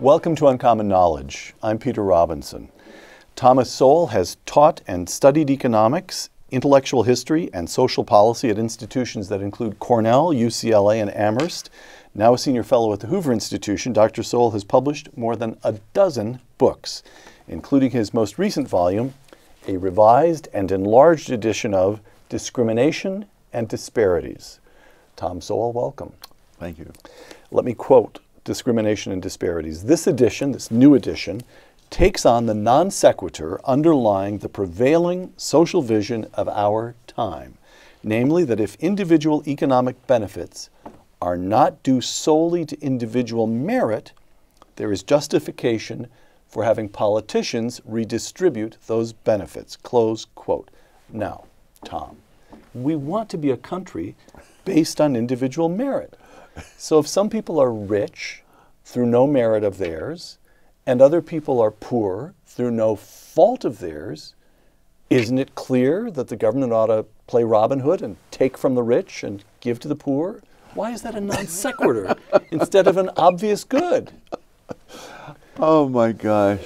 Welcome to Uncommon Knowledge. I'm Peter Robinson. Thomas Sowell has taught and studied economics, intellectual history, and social policy at institutions that include Cornell, UCLA, and Amherst. Now a senior fellow at the Hoover Institution, Dr. Sowell has published more than a dozen books, including his most recent volume, a revised and enlarged edition of Discrimination and Disparities. Tom Sowell, welcome. Thank you. Let me quote Discrimination and Disparities. This edition, this new edition, takes on the non sequitur underlying the prevailing social vision of our time, namely that if individual economic benefits are not due solely to individual merit, there is justification for having politicians redistribute those benefits. Close quote. Now, Tom, we want to be a country based on individual merit. So if some people are rich through no merit of theirs, and other people are poor through no fault of theirs, isn't it clear that the government ought to play Robin Hood and take from the rich and give to the poor? Why is that a non sequitur instead of an obvious good? Oh my gosh.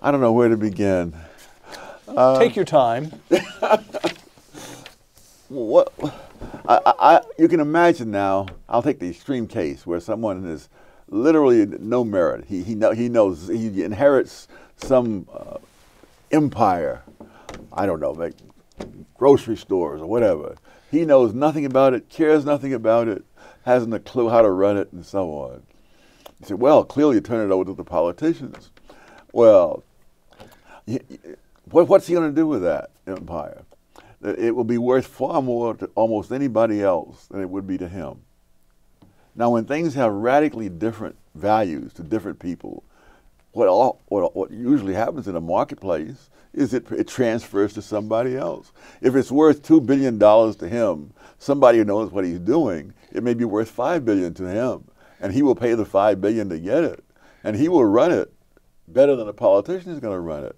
I don't know where to begin. Uh, Take your time. what I, I, you can imagine now, I'll take the extreme case where someone is literally no merit. He, he, know, he knows, he inherits some uh, empire, I don't know, like grocery stores or whatever. He knows nothing about it, cares nothing about it, hasn't a clue how to run it, and so on. You say, well, clearly you turn it over to the politicians. Well, what's he going to do with that empire? It will be worth far more to almost anybody else than it would be to him. Now, when things have radically different values to different people, what, all, what, what usually happens in a marketplace is it, it transfers to somebody else. If it's worth $2 billion to him, somebody who knows what he's doing, it may be worth 5 billion to him and he will pay the 5 billion to get it, and he will run it better than a politician is going to run it.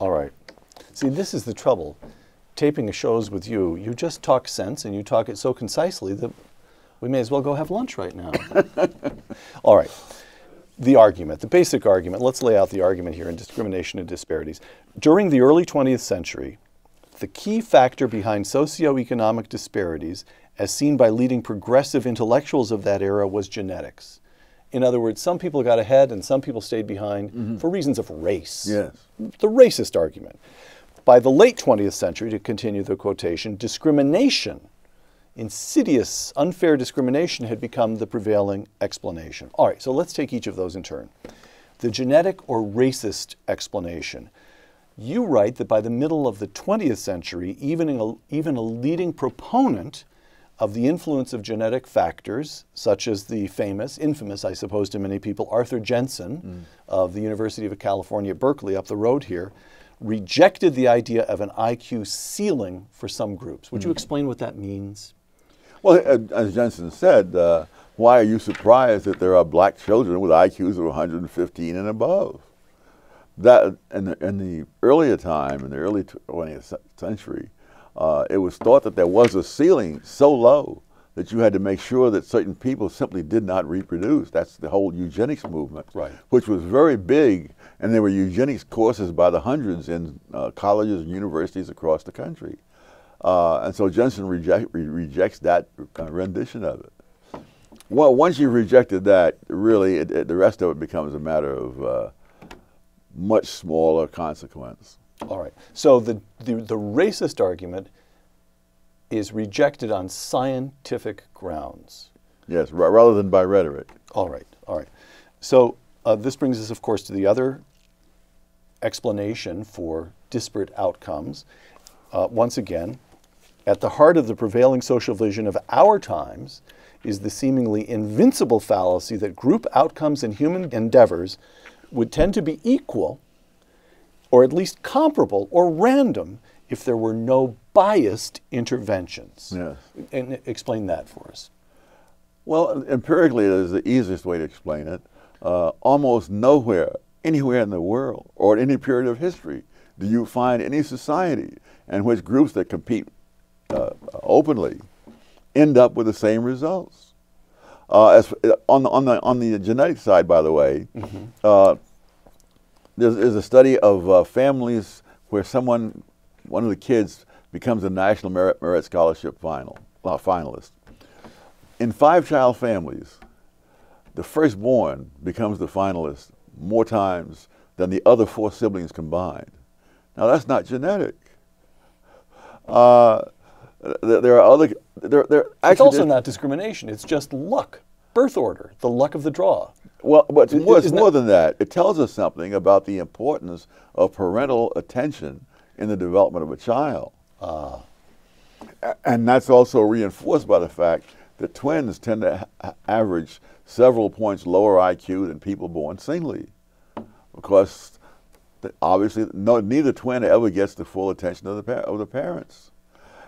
All right. See, this is the trouble. Taping shows with you, you just talk sense and you talk it so concisely that we may as well go have lunch right now. All right. The argument, the basic argument, let's lay out the argument here in discrimination and disparities. During the early 20th century, the key factor behind socioeconomic disparities as seen by leading progressive intellectuals of that era, was genetics. In other words, some people got ahead and some people stayed behind mm-hmm. for reasons of race. Yes. The racist argument. By the late 20th century, to continue the quotation, discrimination, insidious, unfair discrimination had become the prevailing explanation. All right, so let's take each of those in turn. The genetic or racist explanation. You write that by the middle of the 20th century, even a, even a leading proponent of the influence of genetic factors, such as the famous, infamous, I suppose to many people, Arthur Jensen mm. of the University of California, Berkeley, up the road here, rejected the idea of an IQ ceiling for some groups. Would you explain what that means? Well, as Jensen said, uh, why are you surprised that there are black children with IQs of 115 and above? That in the, in the earlier time, in the early 20th century, uh, it was thought that there was a ceiling so low that you had to make sure that certain people simply did not reproduce. That's the whole eugenics movement, right. which was very big, and there were eugenics courses by the hundreds in uh, colleges and universities across the country. Uh, and so Jensen reject, re rejects that rendition of it. Well, once you've rejected that, really, it, it, the rest of it becomes a matter of uh, much smaller consequence. All right. So the, the, the racist argument is rejected on scientific grounds. Yes, rather than by rhetoric. All right. All right. So uh, this brings us, of course, to the other explanation for disparate outcomes. Uh, once again, at the heart of the prevailing social vision of our times is the seemingly invincible fallacy that group outcomes in human endeavors would tend to be equal or at least comparable or random if there were no biased interventions. Yes. And explain that for us. Well, empirically, it is the easiest way to explain it. Uh, almost nowhere, anywhere in the world, or at any period of history, do you find any society in which groups that compete uh, openly end up with the same results. Uh, as, on, the, on, the, on the genetic side, by the way, uh, there's, there's a study of uh, families where someone, one of the kids, becomes a National Merit, Merit Scholarship final, uh, finalist. In five child families, the firstborn becomes the finalist more times than the other four siblings combined. Now, that's not genetic. Uh, there, there are other. There, there, actually, It's also not discrimination. It's just luck, birth order, the luck of the draw. Well, but it's more, it's more than that. It tells us something about the importance of parental attention in the development of a child. Ah. And that's also reinforced by the fact that twins tend to average several points lower IQ than people born singly. Because obviously, no, neither twin ever gets the full attention of the, of the parents.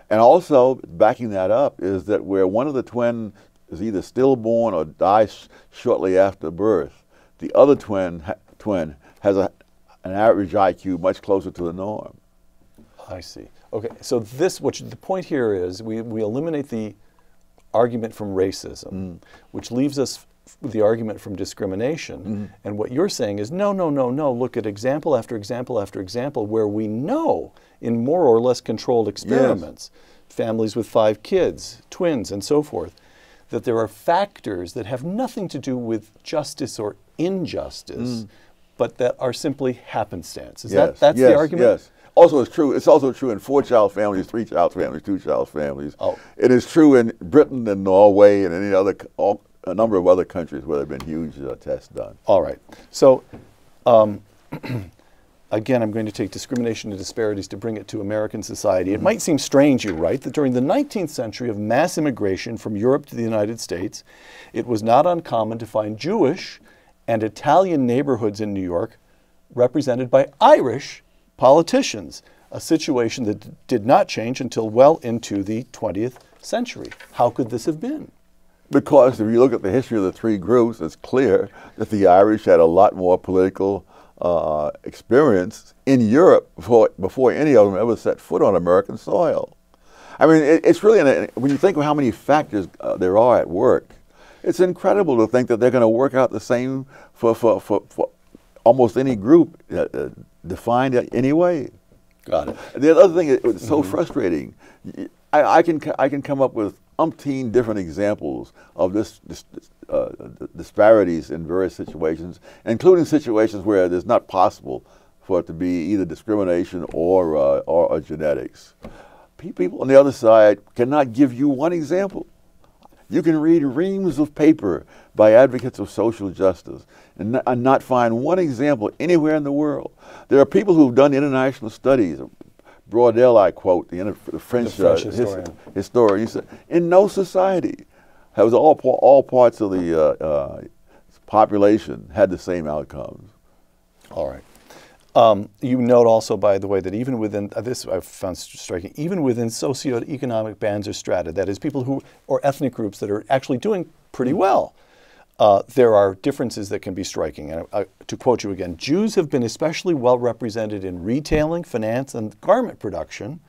And also, backing that up is that where one of the twin is either stillborn or dies shortly after birth, the other twin, ha- twin has a, an average IQ much closer to the norm. I see. Okay, so this, you- the point here is, we, we eliminate the argument from racism, mm. which leaves us with the argument from discrimination. Mm-hmm. And what you're saying is, no, no, no, no. Look at example after example after example where we know in more or less controlled experiments, families with five kids, twins, and so forth, that there are factors that have nothing to do with justice or injustice, mm. but that are simply happenstance. Is that that's yes, the argument? Yes. Also, it's true. It's also true in four-child families, three-child families, two-child families. Oh. It is true in Britain and Norway and any other, all, a number of other countries where there have been huge uh, tests done. All right. So, um, again, I'm going to take discrimination and disparities to bring it to American society. It might seem strange, you're right, that during the 19th century of mass immigration from Europe to the United States, it was not uncommon to find Jewish and Italian neighborhoods in New York represented by Irish politicians, a situation that did not change until well into the 20th century. How could this have been? Because if you look at the history of the three groups, it's clear that the Irish had a lot more political uh, experience in Europe before, before any of them ever set foot on American soil. I mean, it, it's really, an, when you think of how many factors uh, there are at work, it's incredible to think that they're going to work out the same for, for, for, for almost any group uh, defined anyway. Got it. The other thing, it- it's so frustrating. I can c- I can come up with umpteen different examples of this, this uh, disparities in various situations, including situations where it is not possible for it to be either discrimination or uh, or, or genetics. People on the other side cannot give you one example. You can read reams of paper by advocates of social justice and not, find one example anywhere in the world. There are people who've done international studies. Braudel, I quote, the, French, The French uh, his- historian. historian. He said, in no society has all, all parts of the uh, uh, population had the same outcomes. All right. Um, you note also, by the way, that even within uh, this, I've found striking, even within socioeconomic bands or strata, that is, people who or ethnic groups that are actually doing pretty well, uh, there are differences that can be striking. And uh, to quote you again, Jews have been especially well represented in retailing, finance, and garment production,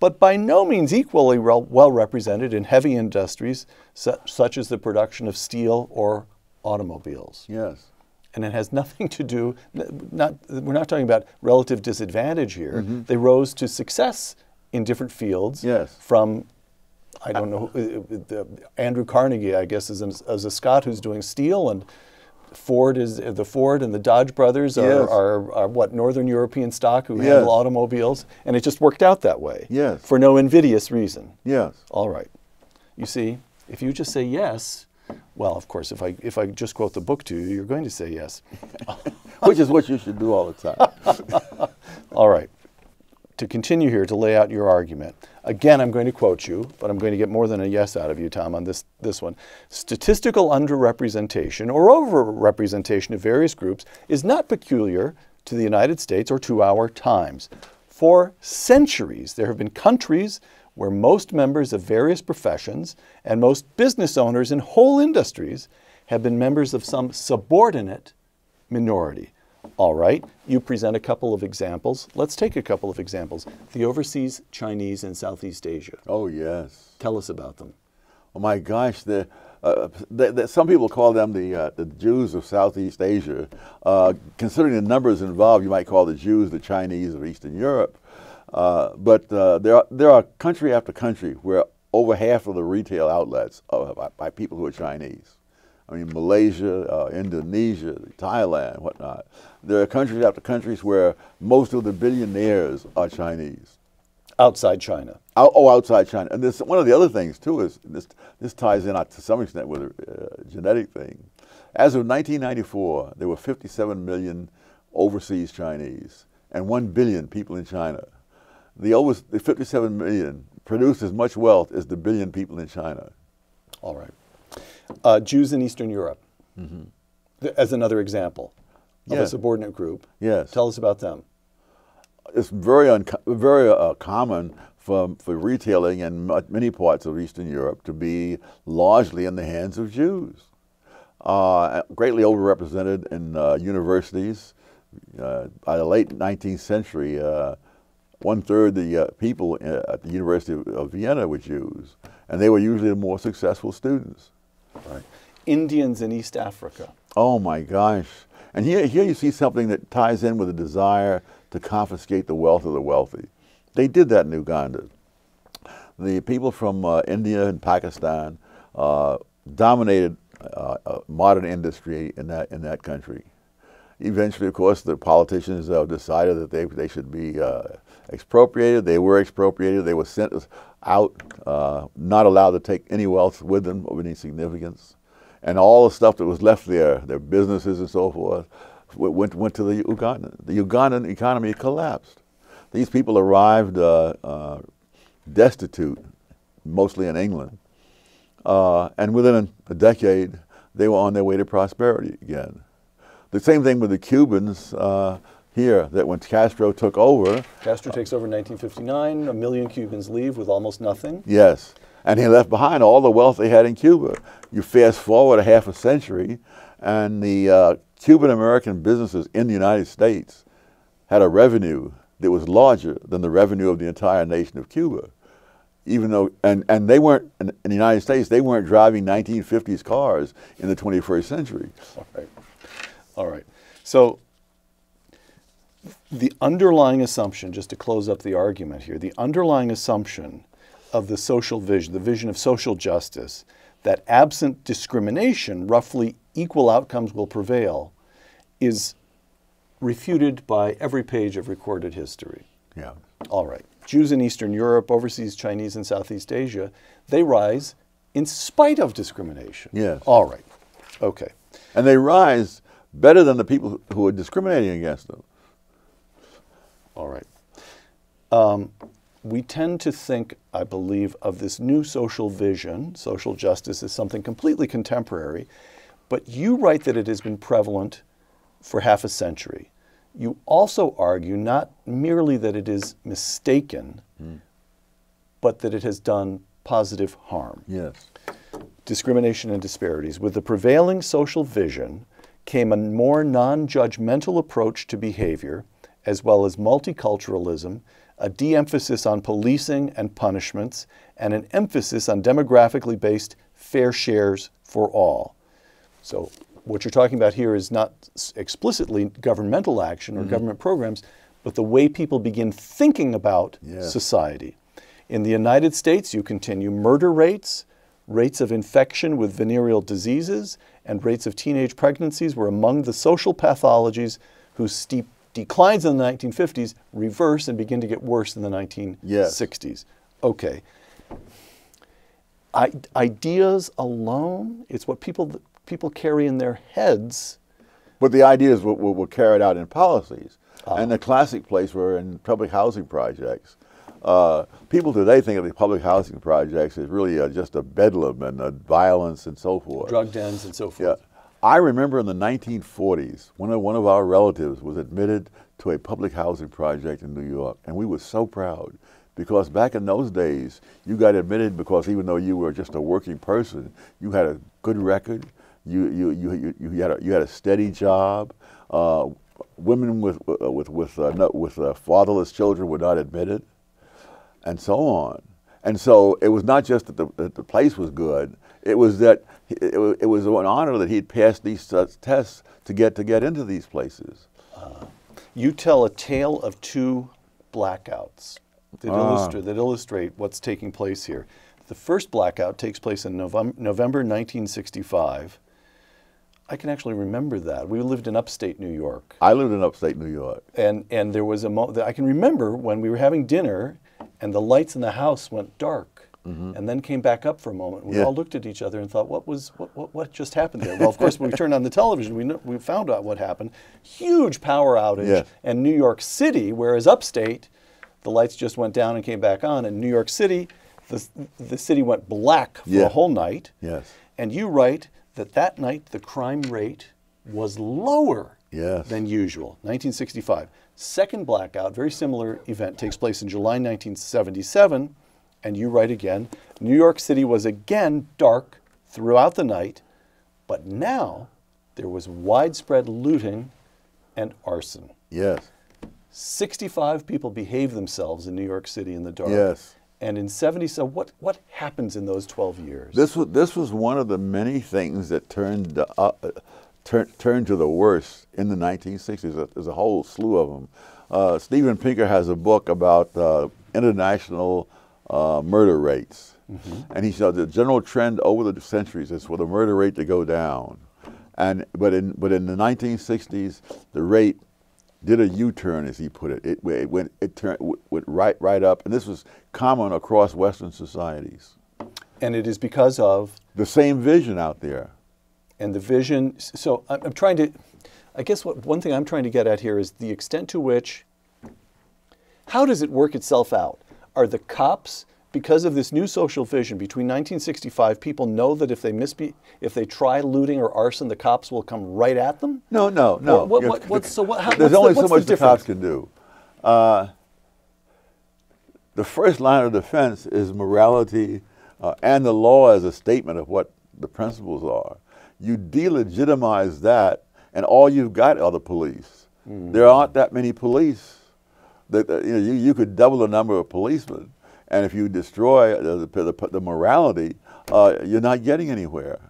but by no means equally well, well represented in heavy industries su- such as the production of steel or automobiles Yes. And it has nothing to do not we're not talking about relative disadvantage here they rose to success in different fields Yes. from i don't know uh, andrew carnegie i guess is, an, is a scot who's doing steel and ford is the ford and the dodge brothers are, Yes. are, are what northern european stock who Yes. handle automobiles and it just worked out that way Yes. for no invidious reason Yes. all right. You see, if you just say yes, well, of course, if I if I just quote the book to you, you're going to say yes. Which is what you should do all the time. All right. To continue here to lay out your argument, again, I'm going to quote you, but I'm going to get more than a yes out of you, Tom, on this this one. Statistical underrepresentation or overrepresentation of various groups is not peculiar to the United States or to our times. For centuries, there have been countries where most members of various professions and most business owners in whole industries have been members of some subordinate minority. All right, you present a couple of examples. Let's take a couple of examples. The overseas Chinese in Southeast Asia. oh, yes. Tell us about them. Oh my gosh, the, uh, the, the, some people call them the, uh, the Jews of Southeast Asia. Uh, considering the numbers involved, you might call the Jews the Chinese of Eastern Europe. Uh, but uh, there, are, there are country after country where over half of the retail outlets are by, by people who are Chinese. I mean, Malaysia, uh, Indonesia, Thailand, whatnot. There are countries after countries where most of the billionaires are Chinese. Outside China. Out, oh, outside China. And this, one of the other things, too, is this, this ties in to some extent with a uh, genetic thing. As of 1994, there were 57 million overseas Chinese and 1 billion people in China. The, over, the 57 million produce as much wealth as the billion people in China. All right. Uh, Jews in Eastern Europe, mm -hmm. as another example of yeah. a subordinate group. Yes. Tell us about them. It's very, very uh, common for, for retailing in many parts of Eastern Europe to be largely in the hands of Jews. Uh, greatly overrepresented in uh, universities. Uh, by the late 19th century, uh, one third the uh, people at the University of Vienna were Jews, and they were usually the more successful students. Right. Indians in East Africa. Oh my gosh. And here, here you see something that ties in with a desire to confiscate the wealth of the wealthy. They did that in Uganda. The people from uh, India and Pakistan uh, dominated uh, uh modern industry in that, in that country. Eventually, of course, the politicians uh, decided that they, they should be uh, expropriated. They were expropriated. They were sent out, uh, not allowed to take any wealth with them of any significance. And all the stuff that was left there, their businesses and so forth, went, went to the Ugandan. The Ugandan economy collapsed. These people arrived uh, uh, destitute, mostly in England. Uh, and within a, a decade, they were on their way to prosperity again. The same thing with the Cubans uh, here, that when Castro took over. Castro takes over in 1959, a million Cubans leave with almost nothing. Yes, and he left behind all the wealth they had in Cuba. You fast forward a half a century, and the uh, Cuban American businesses in the United States had a revenue that was larger than the revenue of the entire nation of Cuba. Even though, and, and they weren't, in, in the United States, they weren't driving 1950s cars in the 21st century. All right. All right. So the underlying assumption, just to close up the argument here, the underlying assumption of the social vision, the vision of social justice, that absent discrimination, roughly equal outcomes will prevail, is refuted by every page of recorded history. Yeah. All right. Jews in Eastern Europe, overseas Chinese in Southeast Asia, they rise in spite of discrimination. Yes. All right. Okay. And they rise better than the people who are discriminating against them. All right. Um, we tend to think, I believe, of this new social vision, social justice, as something completely contemporary, but you write that it has been prevalent for half a century. You also argue not merely that it is mistaken, mm. but that it has done positive harm. Yes. Discrimination and disparities. With the prevailing social vision came a more non judgmental approach to behavior, as well as multiculturalism, a de emphasis on policing and punishments, and an emphasis on demographically based fair shares for all. So, what you're talking about here is not explicitly governmental action or mm -hmm. government programs, but the way people begin thinking about society. In the United States, you continue murder rates, rates of infection with venereal diseases, and rates of teenage pregnancies were among the social pathologies whose steep declines in the 1950s reverse and begin to get worse in the 1960s. Yes. Okay. I, ideas alone, it's what people, people carry in their heads. But the ideas were, were, were carried out in policies. Uh, and the classic place were in public housing projects. Uh, people today think of the public housing projects as really uh, just a bedlam and a violence and so forth. Drug dens and so forth. Yeah. I remember in the 1940s, one of, one of our relatives was admitted to a public housing project in New York, and we were so proud because back in those days, you got admitted because even though you were just a working person, you had a good record, you, you, you, you, you had, a, you had a steady job. Uh, women with, with, with, uh, with uh, fatherless children were not admitted, and so on. And so it was not just that the, that the place was good, it was that it, it was an honor that he'd passed these uh, tests to get, to get into these places. You tell a tale of two blackouts that, Ah. illustrate, that illustrate what's taking place here. The first blackout takes place in November, November 1965. I can actually remember that. We lived in upstate New York. I lived in upstate New York. And, and there was a moment, I can remember when we were having dinner and the lights in the house went dark mm-hmm. and then came back up for a moment. We. Yeah. all looked at each other and thought, what, was, what, what, what just happened there? Well, of course, when we turned on the television, we, kn- we found out what happened. Huge power outage Yes. in New York City, whereas upstate, the lights just went down and came back on. In New York City, the, the city went black for Yeah. a whole night. Yes. And you write that that night the crime rate was lower Yes. than usual. 1965. Second blackout, very similar event, takes place in July 1977. And you write again New York City was again dark throughout the night, but now there was widespread looting and arson. Yes. 65 people behaved themselves in New York City in the dark. Yes. And in 70, so what, what happens in those 12 years? This was this was one of the many things that turned uh, turn, turned to the worst in the 1960s. There's a- whole slew of them. Uh, Steven Pinker has a book about uh, international uh, murder rates, and he said the general trend over the centuries is for the murder rate to go down, and but in but in the 1960s the rate did a U-turn, as he put it. It, it went it turned went right right up, and this was common across Western societies. and it is because of The same vision out there. And the vision. So I'm, I'm trying to, I guess what one thing I'm trying to get at here is the extent to which, how does it work itself out? Are the cops, because of this new social vision between 1965, people know that if they misbe- if they try looting or arson, the cops will come right at them? No, no, no. What- what- what- so what- how- There's what's the- only what's so much the, cops can do. Uh, the first line of defense is morality uh, and the law as a statement of what the principles are. You delegitimize that, and all you've got are the police. Hmm. There aren't that many police. That that, you, know, you, you could double the number of policemen, and if you destroy the, the, the morality, uh, you're not getting anywhere.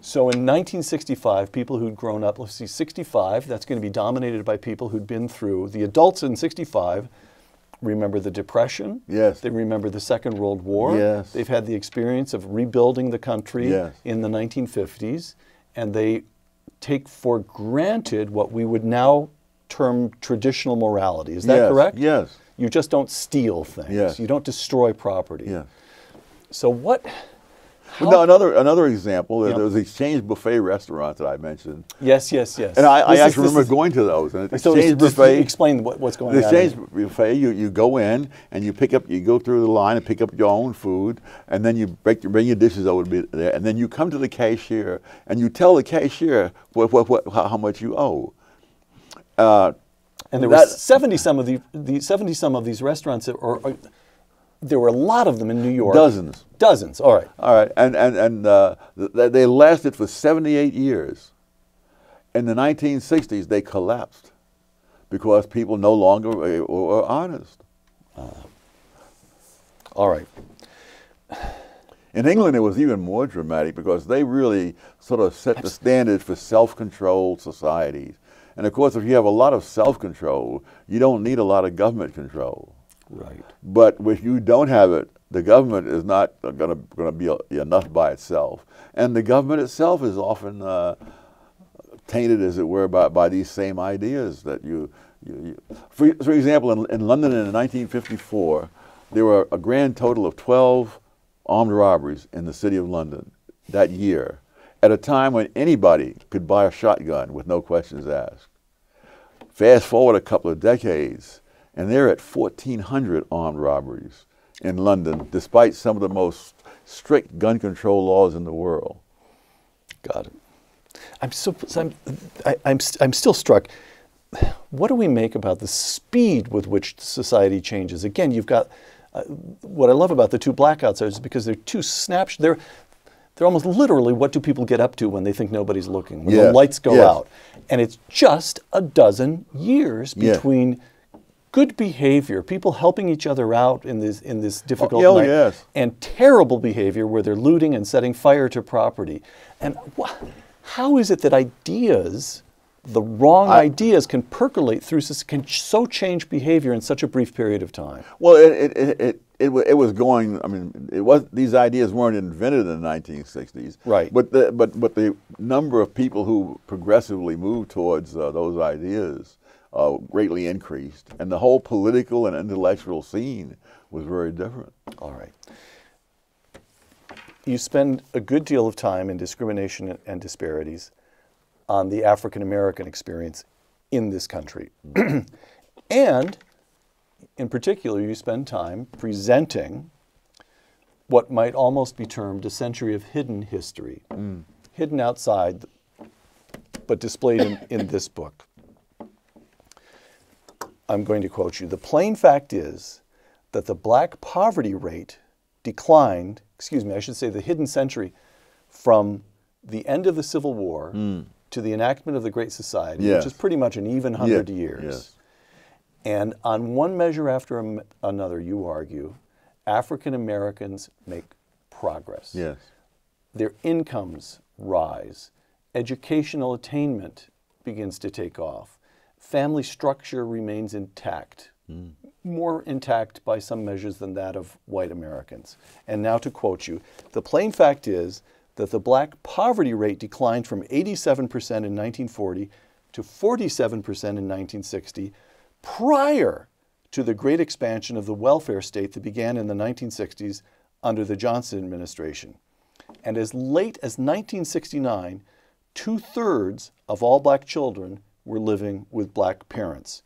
So in 1965, people who'd grown up, let's see, 65, that's going to be dominated by people who'd been through, the adults in 65 remember the Depression. Yes. They remember the Second World War. Yes. They've had the experience of rebuilding the country Yes. in the 1950s, and they take for granted what we would now term traditional morality. Is that Yes, correct? yes. You just don't steal things. Yes. You don't destroy property. Yeah. So what? Well, no, another another example. there There was the Exchange Buffet restaurant that I mentioned, Yes, yes, yes. and I, I This is- actually remember going to those. And So Exchange Buffet. explain what, what's going The on. Exchange Buffet, you, you go in and you pick up, you go through the line and pick up your own food, and then you break, bring your dishes over to be there, and then you come to the cashier and you tell the cashier what, what, what, how, much you owe. Uh, and there that- were seventy some of the, the seventy some of these restaurants, that, or, or there were a lot of them in New York. Dozens. Dozens. All right. All right, and and and uh, th- they lasted for 78 years. In the 1960s, they collapsed because people no longer uh, were honest. All right. In England, it was even more dramatic because they really sort of set the standard for self-controlled societies. And of course, if you have a lot of self-control, you don't need a lot of government control. Right. But if you don't have it, the government is not going to be enough by itself, and the government itself is often uh, tainted, as it were, by, by these same ideas that you. you, you for, for example, in, in London in 1954, there were a grand total of 12 armed robberies in the city of London that year, at a time when anybody could buy a shotgun with no questions asked. Fast forward a couple of decades, and they're at 1,400 armed robberies in London, despite some of the most strict gun control laws in the world. Got it. I'm so, so I'm, I, I'm, I'm still struck. What do we make about the speed with which society changes? Again, you've got uh, what I love about the two blackouts is because they're two snaps. They're they're almost literally what do people get up to when they think nobody's looking when the lights go yes. out, and it's just a dozen years between good behavior, people helping each other out in this in this difficult oh, oh, night, yes. and terrible behavior where they're looting and setting fire to property. And how is it that ideas, the wrong I- ideas, can percolate through, can so change behavior in such a brief period of time? Well, it it, it, it, it, it was going. I mean, it was these ideas weren't invented in the 1960s. Right. But the but but the number of people who progressively moved towards uh, those ideas uh, greatly increased, and the whole political and intellectual scene was very different. All right. You spend a good deal of time in discrimination and disparities on the African American experience in this country. and in particular, you spend time presenting what might almost be termed a century of hidden history, mm. hidden outside, but displayed in, in this book. I'm going to quote you. The plain fact is that the black poverty rate declined, excuse me, I should say the hidden century, from the end of the Civil War mm. To the enactment of the Great Society, Yes. which is pretty much an even hundred Yes, years. yes. And on one measure after another, you argue, African Americans make progress Yes. their incomes rise, educational attainment begins to take off, family structure remains intact, hmm. more intact by some measures than that of white Americans. And now to quote you, the plain fact is that the black poverty rate declined from 87% in 1940 to 47% in 1960 prior to the great expansion of the welfare state that began in the 1960s under the Johnson administration. And as late as 1969, two thirds of all black children were living with black parents.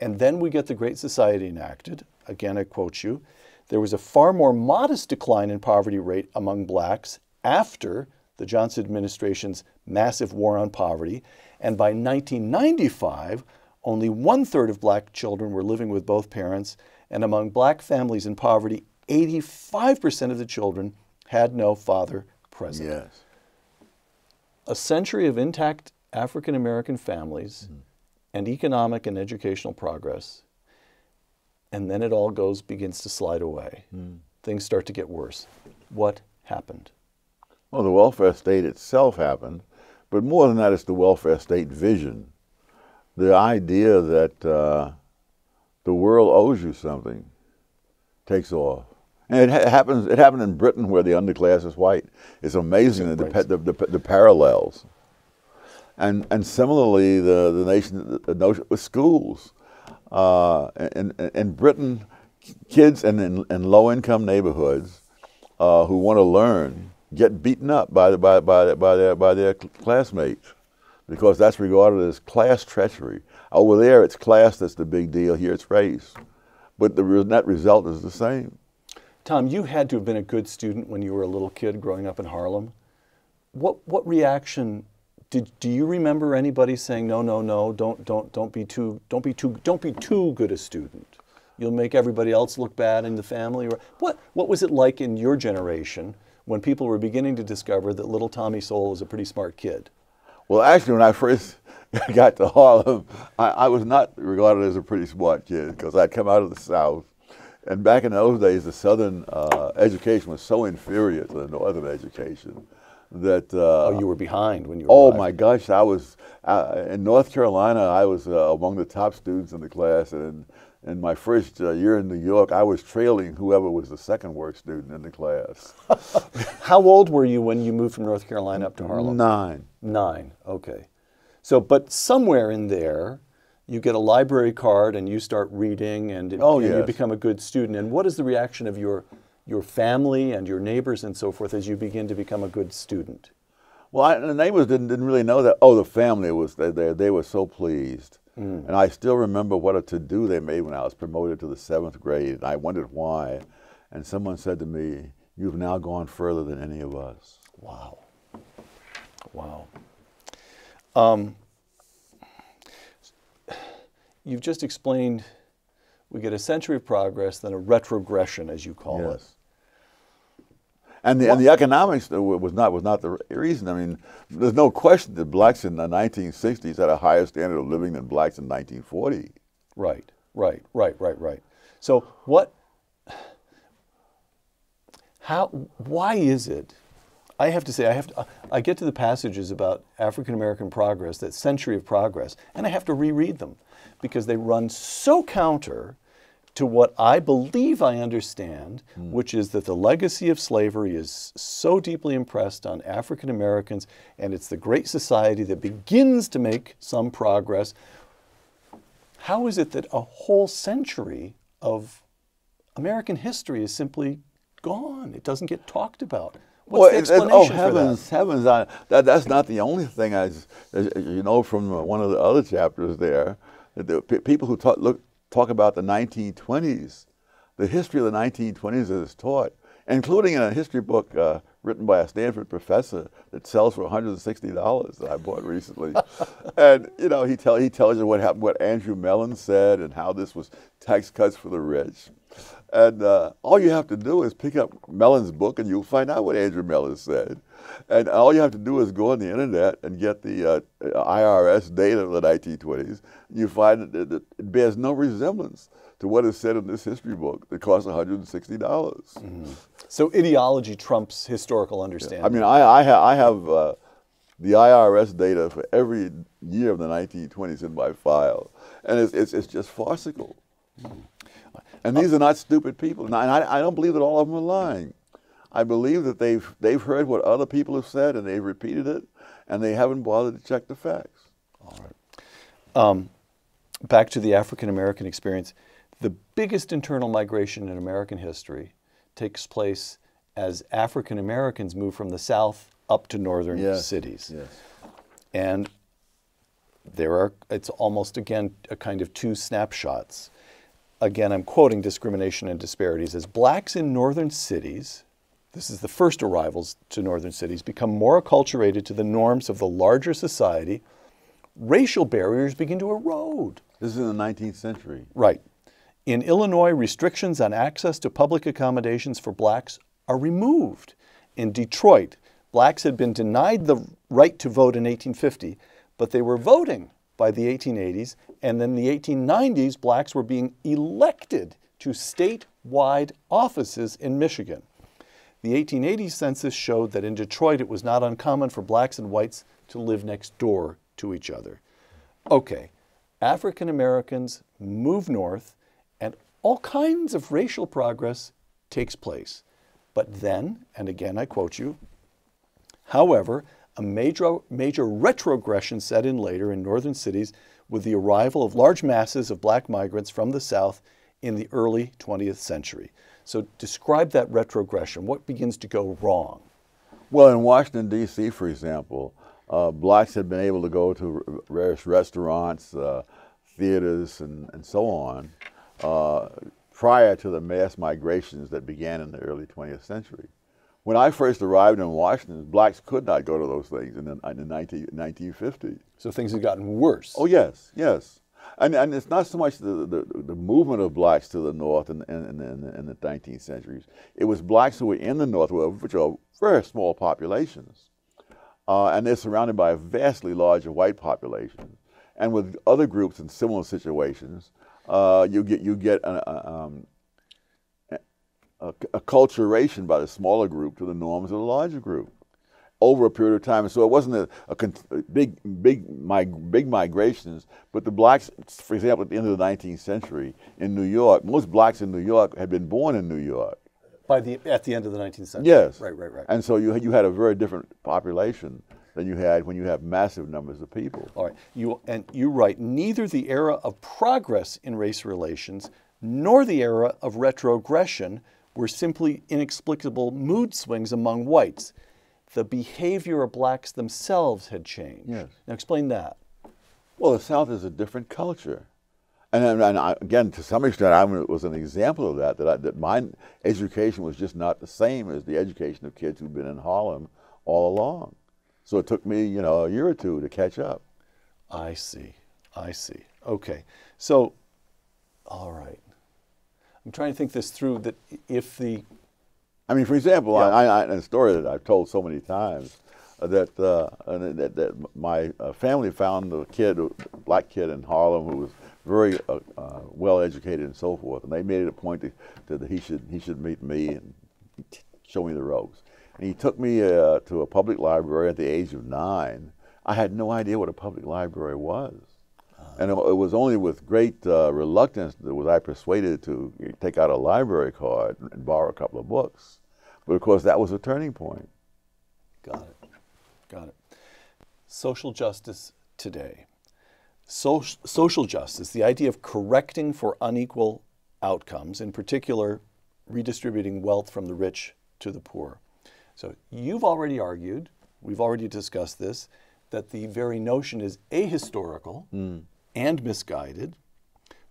And then we get the Great Society enacted. Again, I quote you. There was a far more modest decline in poverty rate among blacks after the Johnson administration's massive war on poverty. And by 1995, only one third of black children were living with both parents. And among black families in poverty, 85% of the children had no father present Yes. a century of intact African American families mm-hmm. and economic and educational progress, and then it all goes begins to slide away. Mm. Things start to get worse. What happened? Well, the welfare state itself happened, but more than that, it's the welfare state vision. The idea that uh, the world owes you something takes off. And it ha- happens. It happened in Britain, where the underclass is white. It's amazing the, the, the, the parallels. And and similarly, the the nation the notion with schools. Uh, in, in in Britain, kids in, in, in low income neighborhoods uh, who want to learn get beaten up by the, by by by their by their classmates because that's regarded as class treachery. Over there, it's class that's the big deal. Here, it's race, but the net result is the same. Tom, you had to have been a good student when you were a little kid growing up in Harlem. What what reaction did do you remember anybody saying no no no don't don't don't be too don't be too don't be too good a student. You'll make everybody else look bad in the family or what what was it like in your generation when people were beginning to discover that little Tommy Sowell was a pretty smart kid? Well, actually, when I first got to Harlem, I, I was not regarded as a pretty smart kid because I'd come out of the South. And back in those days, the Southern uh, education was so inferior to the Northern education that. Uh, Oh, you were behind when you were Oh arrived. my gosh! I was uh, in North Carolina. I was uh, among the top students in the class, and in my first uh, year in New York, I was trailing whoever was the second worst student in the class. How old were you when you moved from North Carolina up to Harlem? Nine. Nine. Okay. So, but somewhere in there, you get a library card and you start reading, and, it- Oh, and you become a good student. And what is the reaction of your your family and your neighbors and so forth as you begin to become a good student? Well, I, the neighbors didn't, didn't really know that. Oh, the family was they they, they were so pleased, Mm. and I still remember what a to do they made when I was promoted to the seventh grade. And I wondered why, and someone said to me, "You've now gone further than any of us." Wow. Wow. Um, you've just explained we get a century of progress, then a retrogression, as you call it. Yes. And the, and the economics was not was not the reason. I mean, there's no question that blacks in the 1960s had a higher standard of living than blacks in 1940. Right. Right, right, right, right. So what? How? Why is it? I have to say, I have to. I get to the passages about African American progress, that century of progress, and I have to reread them because they run so counter to what I believe I understand, which is that the legacy of slavery is so deeply impressed on African Americans, and it's the great society that begins to make some progress. How is it that a whole century of American history is simply gone? It doesn't get talked about. What's the it- it- explanation oh heavens, heavens! I, that that's not the only thing. I, as you know from uh, one of the other chapters there, that the people who talk look talk about the 1920s, the history of the 1920s is taught, including in a history book uh, written by a Stanford professor that sells for 160 dollars that I bought recently, and you know he tell he tells you what happened, what Andrew Mellon said, and how this was tax cuts for the rich. And uh, all you have to do is pick up Mellon's book, and you'll find out what Andrew Mellon said. And all you have to do is go on the internet and get the uh, IRS data of the 1920s. You find that it, bears no resemblance to what is said in this history book that costs $160. So ideology trumps historical understanding. I mean, I, I, ha- I have uh, the IRS data for every year of the 1920s in my file, and it's, it's, it's just farcical. And these are not stupid people. And I, I don't believe that all of them are lying. I believe that they've, they've heard what other people have said and they've repeated it, and they haven't bothered to check the facts. All right. Um, back to the African American experience, the biggest internal migration in American history takes place as African Americans move from the South up to northern Yes, cities. yes. And there are, it's almost again a kind of two snapshots. Again, I'm quoting discrimination and disparities. As blacks in northern cities, this is the first arrivals to northern cities, become more acculturated to the norms of the larger society, racial barriers begin to erode. This is in the 19th century. Right. In Illinois, restrictions on access to public accommodations for blacks are removed. In Detroit, blacks had been denied the right to vote in 1850, but they were voting by the 1880s, and then the 1890s, blacks were being elected to statewide offices in Michigan. The 1880 census showed that in Detroit it was not uncommon for blacks and whites to live next door to each other. Okay, African Americans move north and all kinds of racial progress takes place. But then, and again I quote you, however, a major, major retrogression set in later in northern cities with the arrival of large masses of black migrants from the south in the early 20th century. So describe that retrogression. What begins to go wrong? Well, in Washington, D.C., for example, uh, blacks had been able to go to r- various restaurants, uh, theaters, and, and so on uh, prior to the mass migrations that began in the early 20th century. When I first arrived in Washington, blacks could not go to those things in, the, in the 19, 1950. So things have gotten worse. Oh yes, yes, and and it's not so much the the, the movement of blacks to the north in, in, in, in, the 19th centuries. It was blacks who were in the north, which are very small populations, uh, and they're surrounded by a vastly larger white population. And with other groups in similar situations, uh, you get you get a, um, a, acculturation by the smaller group to the norms of the larger group over a period of time. So it wasn't a, a, big, big, mig- big migrations, but the blacks, for example, at the end of the 19th century in New York, most blacks in New York had been born in New York. By the at the end of the 19th century. Yes. Right, right, right. And so you, had- you had a very different population than you had when you have massive numbers of people. All right. You and you write neither the era of progress in race relations nor the era of retrogression were simply inexplicable mood swings among whites. The behavior of blacks themselves had changed. Yes. Now explain that. Well, the South is a different culture. And, and, and I, again, to some extent, I was an example of that, that, I, that my education was just not the same as the education of kids who'd been in Harlem all along. So it took me, you know, a year or two to catch up. I see. I see. Okay. So, all right. I'm trying to think this through. That if the I mean, for example, Yeah. I, I, a story that I've told so many times, uh, that, uh, that, that my uh, family found a kid, a black kid in Harlem who was very uh, uh, well educated and so forth. And they made it a point to, to, that he should he should meet me and show me the ropes. And he took me uh, to a public library at the age of nine. I had no idea what a public library was. And it, was only with great uh, reluctance that was I persuaded to take out a library card and borrow a couple of books. But of course, that was a turning point. Got it. Got it. Social justice today. So, social justice, the idea of correcting for unequal outcomes, in particular, redistributing wealth from the rich to the poor. So you've already argued, we've already discussed this, that the very notion is ahistorical mm. And misguided,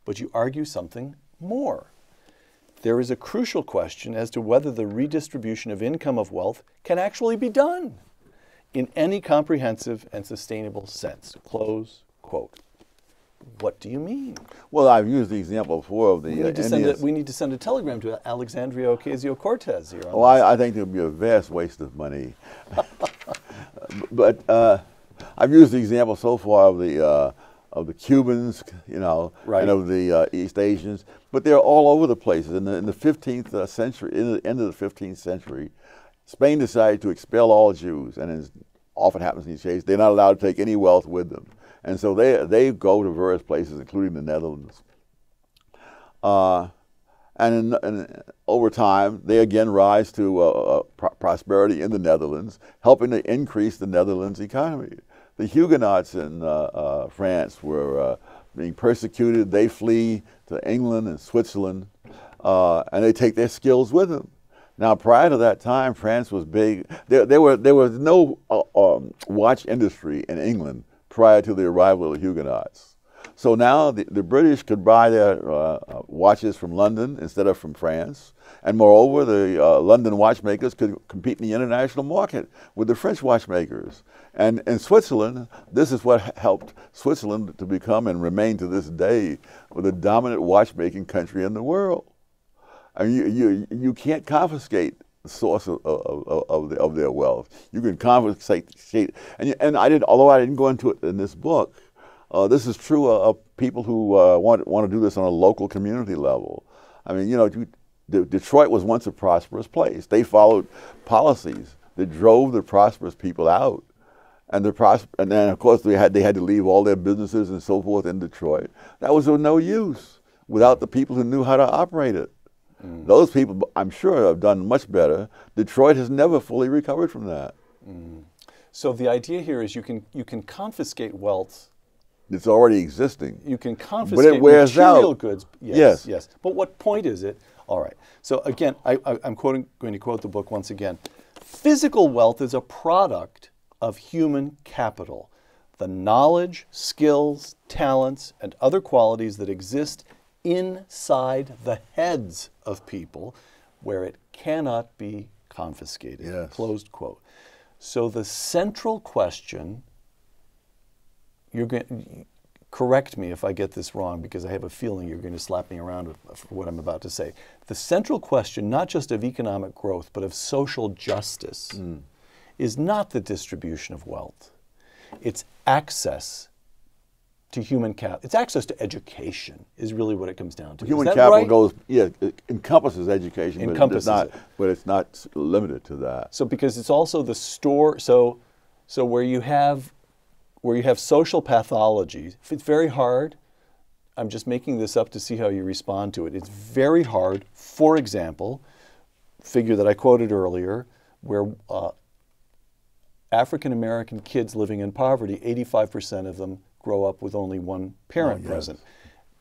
but you argue something more. There is a crucial question as to whether the redistribution of income of wealth can actually be done in any comprehensive and sustainable sense. Close quote. What do you mean? Well, I've used the example before of the. We need, to, uh, send a, we need to send a telegram to Alexandria Ocasio Cortez here. Oh, I, I, think it would be a vast waste of money. but uh, I've used the example so far of the uh, of the Cubans, you know, right. and of the uh, East Asians, but they're all over the places. In the, in the 15th uh, century, in the end of the 15th century, Spain decided to expel all Jews, and as often happens in these cases, they're not allowed to take any wealth with them. And so they, they go to various places, including the Netherlands. Uh, and, in, and, over time, they again rise to uh, uh pr prosperity in the Netherlands, helping to increase the Netherlands economy. The Huguenots in uh, uh, France were uh, being persecuted. They flee to England and Switzerland, and they take their skills with them. Now, prior to that time, France was big. There, there, were, there was no um, watch industry in England prior to the arrival of the Huguenots. So now the, the British could buy their uh, uh, watches from London instead of from France. And moreover, the uh, London watchmakers could compete in the international market with the French watchmakers. And in Switzerland, this is what helped Switzerland to become and remain to this day the dominant watchmaking country in the world. I mean, you, you, you can't confiscate the source of, of, of, the, of, their wealth. You can confiscate, and, and I did, although I didn't go into it in this book, uh, this is true of people who uh, want, want to do this on a local community level. I mean, you know, Detroit was once a prosperous place. They followed policies that drove the prosperous people out. And, the pros- and then, of course, they had, they had to leave all their businesses and so forth in Detroit. That was of no use without the people who knew how to operate it. Mm. Those people, I'm sure, have done much better. Detroit has never fully recovered from that. Mm. So the idea here is you can you can confiscate wealth. It's already existing. You can confiscate but it wears material out. goods. Yes, yes, yes. But what point is it? All right. So again, I, am quoting, going to quote the book once again. Physical wealth is a product of human capital, the knowledge, skills, talents, and other qualities that exist inside the heads of people where it cannot be confiscated. Yes. Closed quote. So the central question, you're going correct me if I get this wrong because I have a feeling you're going to slap me around for what I'm about to say. The central question, not just of economic growth, but of social justice, mm. is not the distribution of wealth. It's access to human capital. It's access to education is really what it comes down to. Human capital right? goes, yeah, it encompasses education, encompasses but, it's not, it. but it's not limited to that. So because it's also the store, so, so where you have, where you have social pathology, it's very hard. I'm just making this up to see how you respond to it. It's very hard, for example, figure that I quoted earlier, where uh, African American kids living in poverty, 85% of them grow up with only one parent oh, yes. present.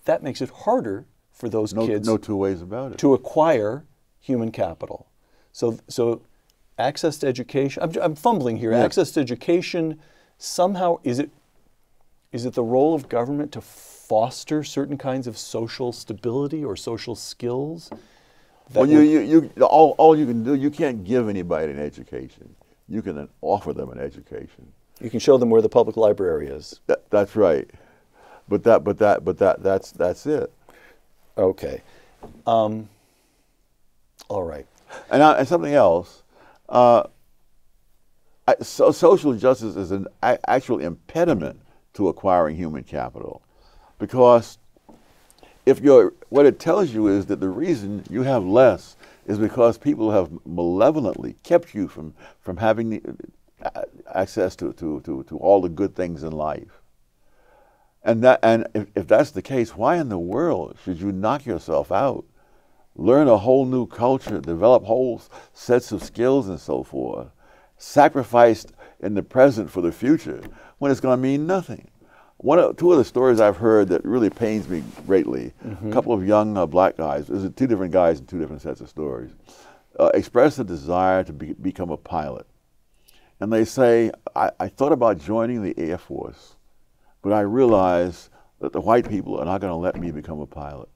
That makes it harder for those no, kids no two ways about it. to acquire human capital. So, so access to education, I'm, I'm fumbling here, yes. access to education, somehow, is it, is it the role of government to foster certain kinds of social stability or social skills? Well, you, you, you, all, all you can do, you can't give anybody an education. You can offer them an education. You can show them where the public library is. That, that's right. But that, but that, but that, that's that's it. Okay. Um, all right. And, uh, and something else. Uh, So social justice is an actual impediment to acquiring human capital, because if you're, what it tells you is that the reason you have less is because people have malevolently kept you from, from having the, uh, access to, to, to, to all the good things in life. And, that, and if, if that's the case, why in the world should you knock yourself out, learn a whole new culture, develop whole sets of skills and so forth, sacrificed in the present for the future when it's going to mean nothing? One of, two of the stories I've heard that really pains me greatly, mm-hmm. a couple of young uh, black guys, there's two different guys and two different sets of stories, uh, expressed a desire to be, become a pilot. And they say, I, I thought about joining the Air Force but I realize that the white people are not going to let me become a pilot.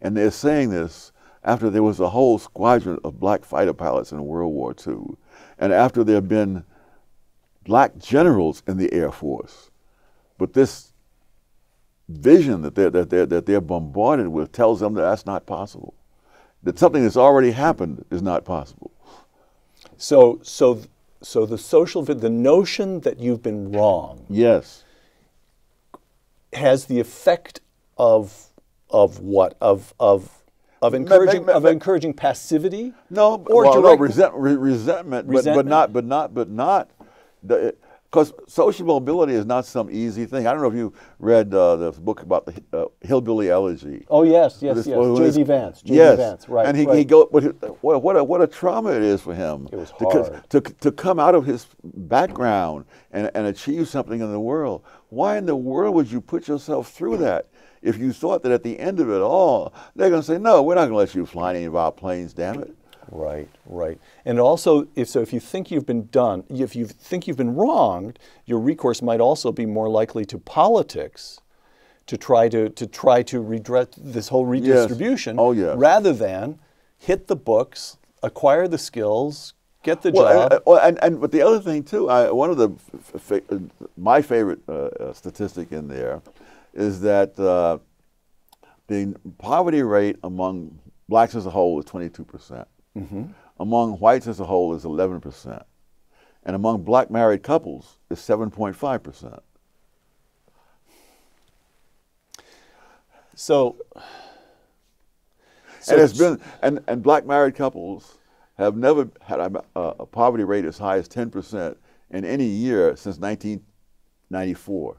And they're saying this after there was a whole squadron of black fighter pilots in World War II, and after there have been black generals in the Air Force. But this vision that they're, that they're, that they're bombarded with tells them that that's not possible. That something that's already happened is not possible. So, so, so the social, the notion that you've been wrong. Yes has the effect of of what of of of encouraging ma, ma, ma, of encouraging passivity. No, or well, direct, no, resent, re, resentment, resentment, but, but not but not but not because social mobility is not some easy thing. I don't know if you read uh, the book about the uh, hillbilly elegy. Oh yes, yes, this, yes. J.D. Vance. J.D. yes, Vance, right. And he, right. he go, what, what a what a trauma it is for him. It was hard to, to, to come out of his background and, and achieve something in the world. Why in the world would you put yourself through that? If you thought that at the end of it all, they're going to say, "No, we're not going to let you fly any of our planes, damn it." Right, right. And also, if so, if you think you've been done, if you think you've been wronged, your recourse might also be more likely to politics, to try to to try to redress this whole redistribution. Yes. Oh yeah. Rather than hit the books, acquire the skills, get the well, job. And, and, and, but the other thing too, I, one of the my favorite uh, uh, statistic in there is that uh, the poverty rate among blacks as a whole is twenty two percent. Mm-hmm. Among whites as a whole is 11%. And among black married couples is 7.5%. So, so and it's been and, and black married couples have never had a, a poverty rate as high as 10% in any year since 1994.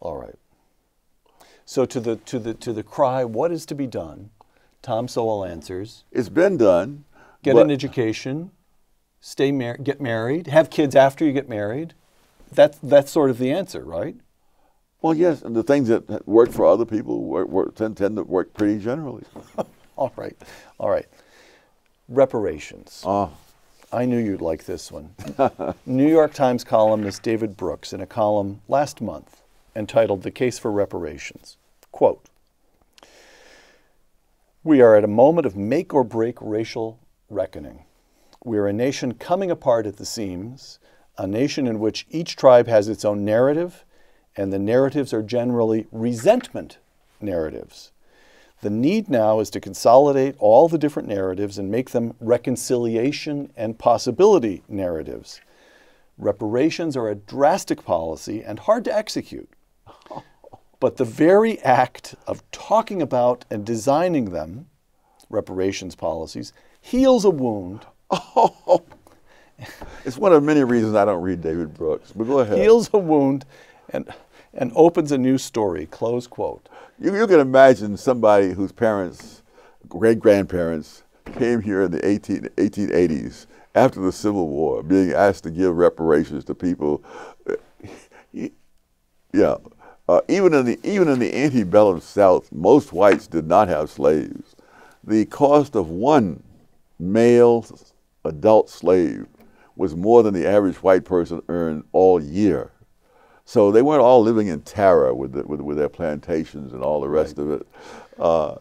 All right. So to the to the to the cry, what is to be done? Tom Sowell answers. It's been done. Get an education, stay mar- get married, have kids after you get married. That's that's sort of the answer, right? Well, yes, and the things that work for other people work, work, tend, tend to work pretty generally. all right, all right. Reparations. Ah. I knew you'd like this one. New York Times columnist David Brooks, in a column last month entitled The Case for Reparations, quote, we are at a moment of make or break racial reckoning. We are a nation coming apart at the seams, a nation in which each tribe has its own narrative, and the narratives are generally resentment narratives. The need now is to consolidate all the different narratives and make them reconciliation and possibility narratives. Reparations are a drastic policy and hard to execute. But the very act of talking about and designing them, reparations policies, heals a wound. Oh, it's one of many reasons I don't read David Brooks. But go ahead. Heals a wound and, and opens a new story. Close quote. You, you can imagine somebody whose parents, great grandparents, came here in the 18, 1880s after the Civil War, being asked to give reparations to people. Uh, yeah, uh, even in the even in the antebellum South, most whites did not have slaves. The cost of one male adult slave was more than the average white person earned all year. So they weren't all living in terror with, the, with, with, their plantations and all the rest right. of it. Uh,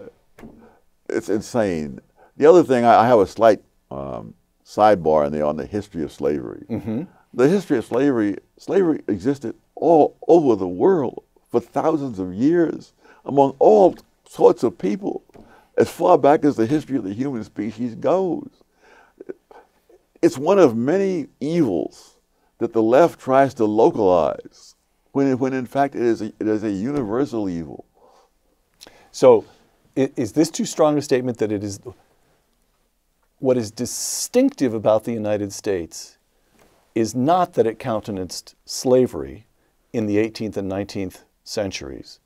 it's insane. The other thing, I, I have a slight um, sidebar in there on the history of slavery. Mm-hmm. The history of slavery, slavery existed all over the world for thousands of years among all sorts of people, as far back as the history of the human species goes. It's one of many evils that the left tries to localize, when, when in fact it is, a, it is a universal evil. So, is this too strong a statement that it is what is distinctive about the United States is not that it countenanced slavery in the 18th and 19th centuries,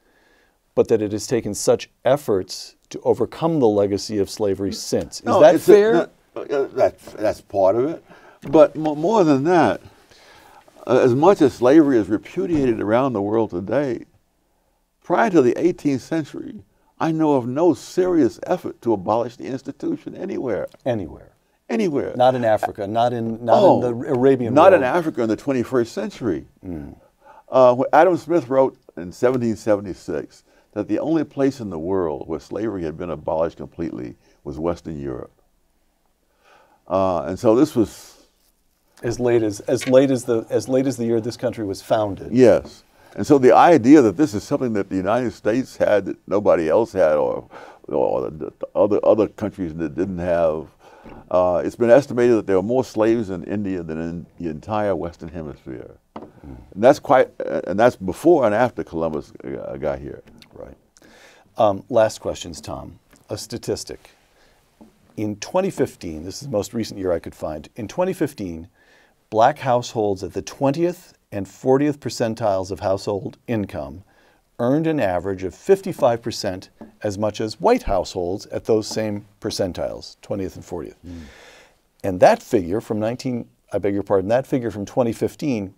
but that it has taken such efforts to overcome the legacy of slavery since. Is No, that a- fair? no, uh, that's, that's part of it. But mo- more than that, as much as slavery is repudiated around the world today, prior to the 18th century, I know of no serious effort to abolish the institution anywhere. Anywhere. Anywhere. Not in Africa, not in not Oh, in the Arabian Not world. in Africa in the 21st century. Uh, when Adam Smith wrote in 1776 that the only place in the world where slavery had been abolished completely was Western Europe. Uh, and so this was, As late as as late as the as late as the year this country was founded. yes. And so the idea that this is something that the United States had that nobody else had, or, or the, the other other countries that didn't have, uh, it's been estimated that there are more slaves in India than in the entire Western Hemisphere. And that's quite, uh, and that's before and after Columbus uh, got here. Right. Um, last questions, Tom. A statistic. In 2015, this is the most recent year I could find. In 2015, black households at the 20th and 40th percentiles of household income earned an average of 55% as much as white households at those same percentiles, 20th and 40th. And that figure from 19, I beg your pardon, that figure from 2015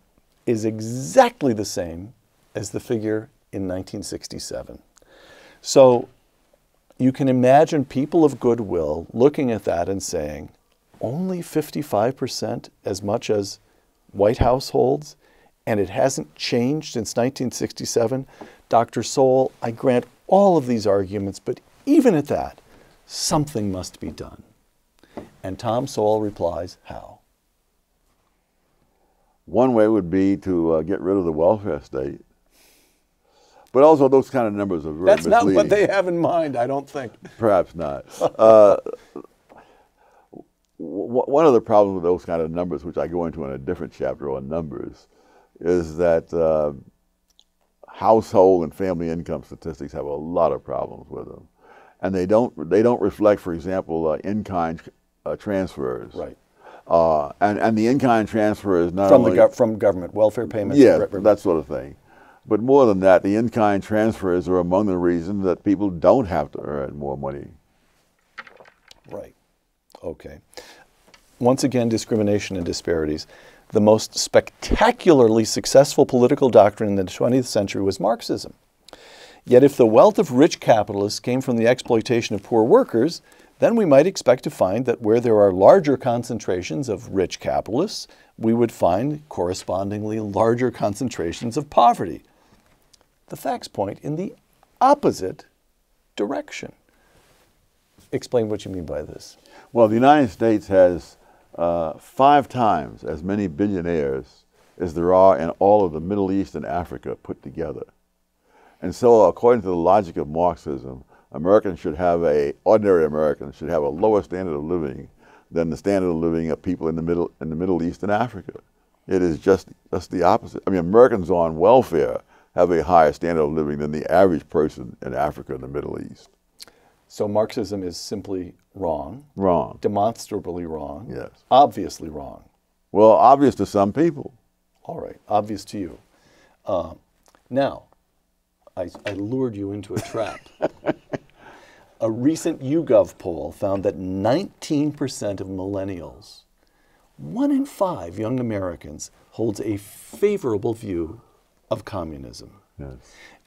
is exactly the same as the figure in 1967. So you can imagine people of goodwill looking at that and saying, only 55% as much as white households, and it hasn't changed since 1967. Dr. Sowell, I grant all of these arguments, but even at that, something must be done. And Tom Sowell replies, How? One way would be to uh, get rid of the welfare state. But also, those kind of numbers are very That's not what they have in mind, I don't think. Perhaps not. Uh, w- one of the problems with those kind of numbers, which I go into in a different chapter on numbers, is that uh, household and family income statistics have a lot of problems with them, and they don't they don't reflect, for example, uh, in-kind uh, transfers. Right. Uh, and and the in-kind transfer is not From, only the gov- from government, welfare payments. yeah, re- re- that sort of thing. But more than that, the in-kind transfers are among the reasons that people don't have to earn more money. Right. Okay. Once again, discrimination and disparities. The most spectacularly successful political doctrine in the 20th century was Marxism. Yet, if the wealth of rich capitalists came from the exploitation of poor workers, then we might expect to find that where there are larger concentrations of rich capitalists, we would find correspondingly larger concentrations of poverty. The facts point in the opposite direction. Explain what you mean by this. Well, the United States has uh, five times as many billionaires as there are in all of the Middle East and Africa put together. And so, according to the logic of Marxism, Americans should have a ordinary Americans should have a lower standard of living than the standard of living of people in the middle in the Middle East and Africa. It is just just the opposite. I mean, Americans on welfare have a higher standard of living than the average person in Africa and the Middle East. So Marxism is simply wrong, Wrong. demonstrably wrong, Yes. obviously wrong. Well, obvious to some people. All right, obvious to you. Uh, now, I, I lured you into a trap. a recent YouGov poll found that 19% of millennials, one in five young Americans, holds a favorable view of communism. Yes.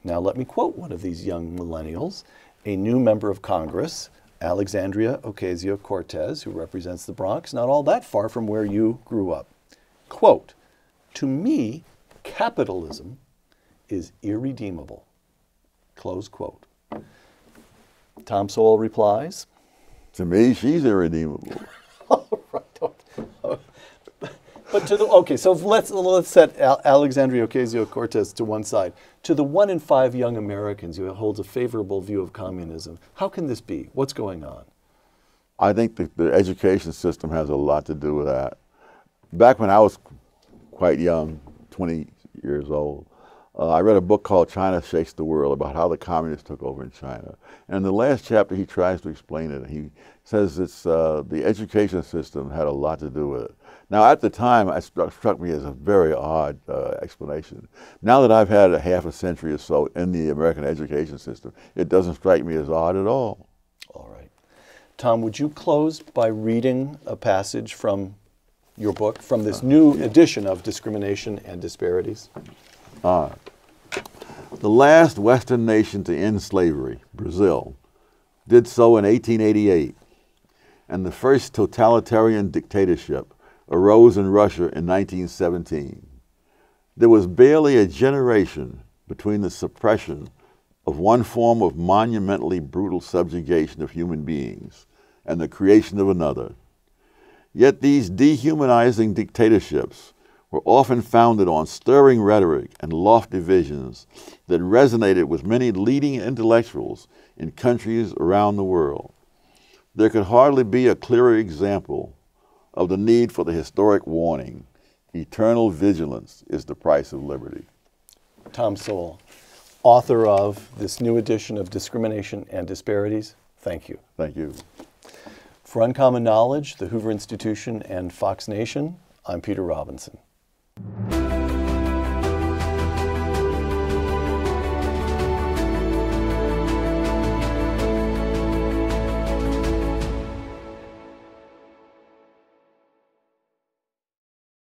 Now, let me quote one of these young millennials, a new member of Congress, Alexandria Ocasio Cortez, who represents the Bronx, not all that far from where you grew up. Quote To me, capitalism is irredeemable. Close quote. Tom Sowell replies, To me, she's irredeemable. But to the okay, so let's let's set Al- Alexandria Ocasio Cortez to one side. To the one in five young Americans who holds a favorable view of communism, how can this be? What's going on? I think the, the education system has a lot to do with that. Back when I was quite young, 20 years old, Uh, I read a book called China Shakes the World about how the communists took over in China. And in the last chapter, he tries to explain it. He says it's, uh, the education system had a lot to do with it. Now, at the time, it struck, struck me as a very odd uh, explanation. Now that I've had a half a century or so in the American education system, it doesn't strike me as odd at all. All right. Tom, would you close by reading a passage from your book, from this new edition of Discrimination and Disparities? Uh, the last Western nation to end slavery, Brazil, did so in 1888, and the first totalitarian dictatorship arose in Russia in 1917. There was barely a generation between the suppression of one form of monumentally brutal subjugation of human beings and the creation of another. Yet these dehumanizing dictatorships were often founded on stirring rhetoric and lofty visions that resonated with many leading intellectuals in countries around the world. There could hardly be a clearer example of the need for the historic warning eternal vigilance is the price of liberty. Tom Sowell, author of this new edition of Discrimination and Disparities, thank you. Thank you. For Uncommon Knowledge, the Hoover Institution, and Fox Nation, I'm Peter Robinson. Thank you.